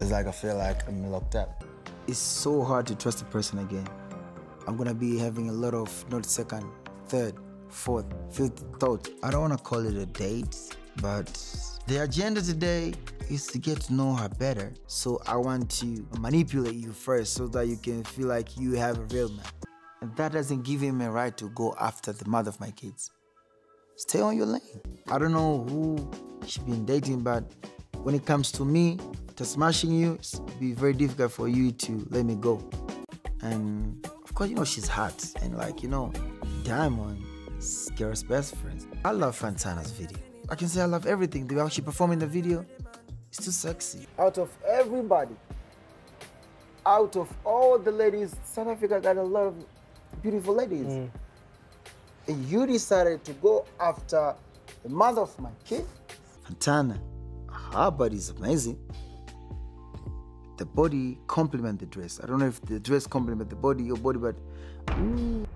It's like I feel like I'm locked up. It's so hard to trust a person again. I'm gonna be having a lot of not second, third, fourth, fifth thought. I don't wanna call it a date, but the agenda today is to get to know her better. So I want to manipulate you first so that you can feel like you have a real man. And that doesn't give him a right to go after the mother of my kids. Stay on your lane. I don't know who she's been dating, but when it comes to me, to smashing you, it's be very difficult for you to let me go. And of course, you know she's hot, and like you know, Diamond is girl's best friend. I love Fantana's video. I can say I love everything. The way she performed in the video, it's too sexy. Out of everybody, out of all the ladies, South Africa got a lot of beautiful ladies. Mm. And you decided to go after the mother of my kid? Fantana, her body is amazing. The body complement the dress. I don't know if the dress complement the body, your body, but ooh,